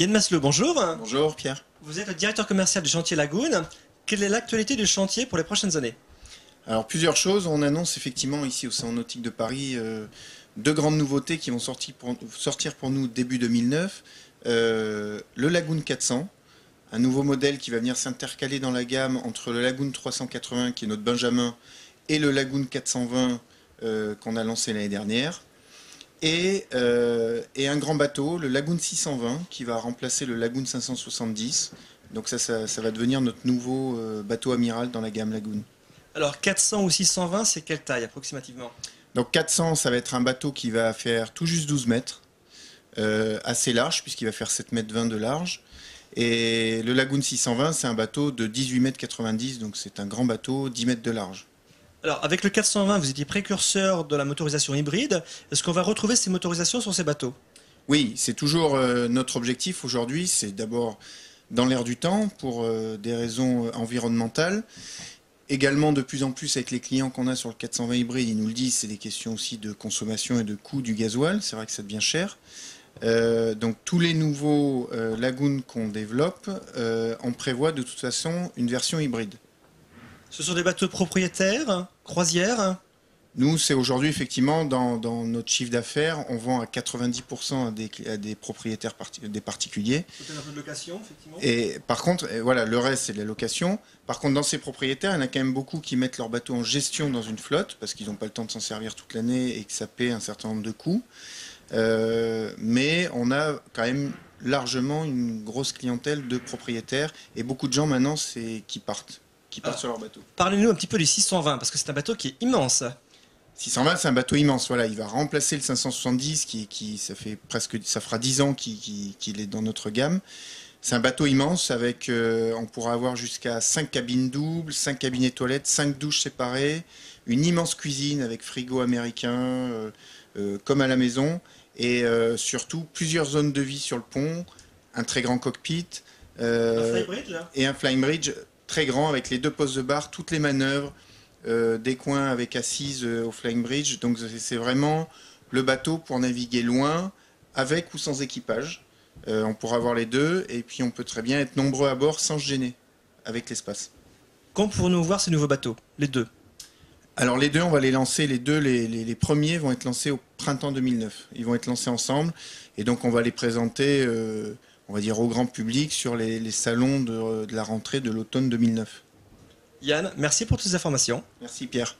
Yann Maslow, bonjour. Bonjour Pierre. Vous êtes le directeur commercial du chantier Lagoon. Quelle est l'actualité du chantier pour les prochaines années? Alors plusieurs choses. On annonce effectivement ici au Salon Nautique de Paris euh, deux grandes nouveautés qui vont sortir pour, sortir pour nous début 2009. Euh, le Lagoon 400, un nouveau modèle qui va venir s'intercaler dans la gamme entre le Lagoon 380 qui est notre Benjamin et le Lagoon 420 euh, qu'on a lancé l'année dernière. Et, euh, et, un grand bateau, le Lagoon 620, qui va remplacer le Lagoon 570. Donc ça, ça, ça va devenir notre nouveau euh, bateau amiral dans la gamme Lagoon. Alors 400 ou 620, c'est quelle taille approximativement? Donc 400, ça va être un bateau qui va faire tout juste 12 mètres, euh, assez large, puisqu'il va faire 7 mètres 20 de large. Et le Lagoon 620, c'est un bateau de 18 mètres 90, donc c'est un grand bateau, 10 mètres de large. Alors, avec le 420, vous étiez précurseur de la motorisation hybride. Est-ce qu'on va retrouver ces motorisations sur ces bateaux? Oui, c'est toujours euh, notre objectif aujourd'hui. C'est d'abord dans l'air du temps pour euh, des raisons environnementales. Également, de plus en plus, avec les clients qu'on a sur le 420 hybride, ils nous le disent, c'est des questions aussi de consommation et de coût du gasoil. C'est vrai que ça devient cher. Euh, donc tous les nouveaux lagoons qu'on développe, on prévoit de toute façon une version hybride. Ce sont des bateaux propriétaires, croisières Nous, c'est aujourd'hui effectivement dans, dans, notre chiffre d'affaires, on vend à 90% à des, à des propriétaires des particuliers. C'est un peu de location, effectivement. Et par contre, voilà, le reste c'est de la location. Par contre, dans ces propriétaires, il y en a quand même beaucoup qui mettent leur bateau en gestion dans une flotte parce qu'ils n'ont pas le temps de s'en servir toute l'année et que ça paie un certain nombre de coûts. Euh, mais on a quand même largement une grosse clientèle de propriétaires et beaucoup de gens maintenant c'est qui partent, qui partent ah. sur leur bateau. Parlez-nous un petit peu du 620 parce que c'est un bateau qui est immense. 620 c'est un bateau immense, voilà, il va remplacer le 570 qui, qui ça fait presque ça fera 10 ans qu'il qu qu est dans notre gamme. C'est un bateau immense avec euh, on pourra avoir jusqu'à 5 cabines doubles, 5 cabinets toilettes, 5 douches séparées, une immense cuisine avec frigo américain euh, euh, comme à la maison et euh, surtout plusieurs zones de vie sur le pont, un très grand cockpit euh, un bridge, et un flying bridge très grand avec les deux postes de barre, toutes les manœuvres, euh, des coins avec assises euh, au flying bridge. Donc c'est vraiment le bateau pour naviguer loin, avec ou sans équipage. Euh, on pourra avoir les deux et puis on peut très bien être nombreux à bord sans se gêner avec l'espace. Quand pourrons-nous voir ces nouveaux bateaux Les deux? Alors les deux, on va les lancer, les deux, les, les, les, premiers vont être lancés au printemps 2009. Ils vont être lancés ensemble et donc on va les présenter, euh, on va dire au grand public sur les, les salons de, de, la rentrée de l'automne 2009. Yann, merci pour toutes ces informations. Merci Pierre.